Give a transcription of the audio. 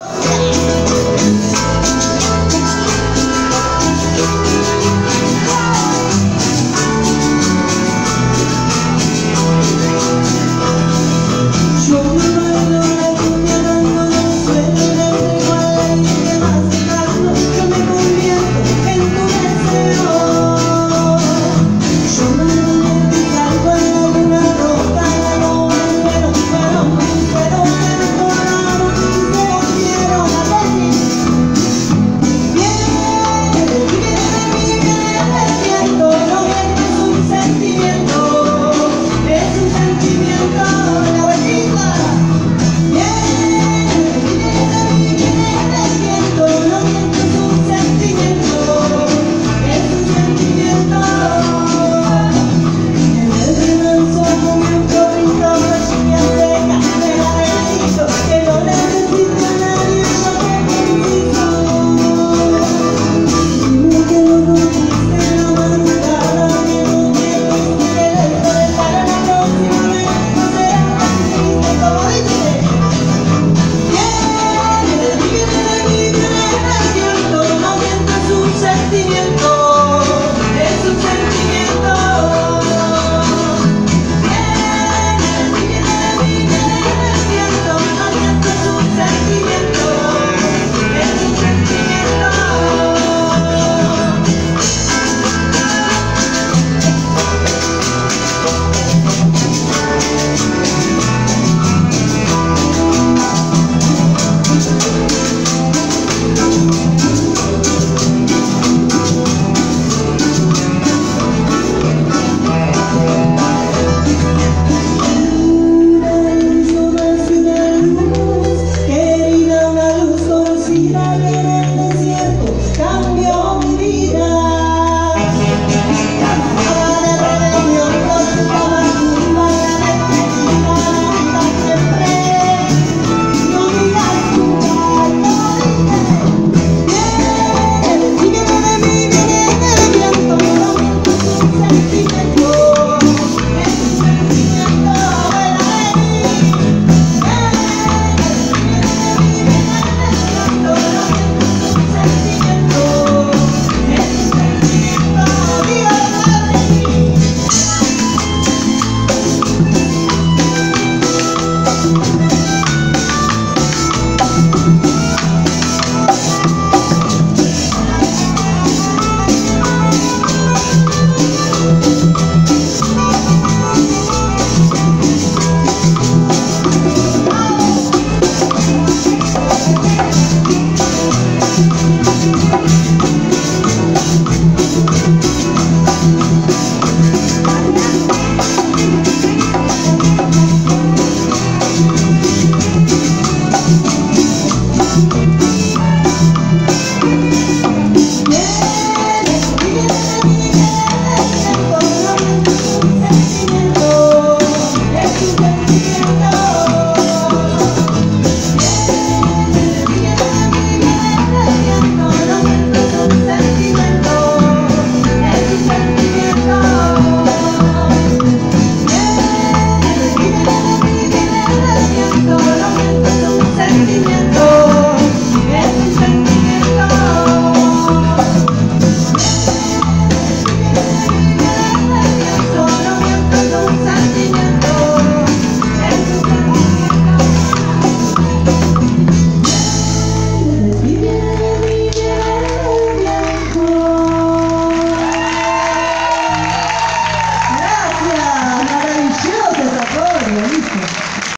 Oh.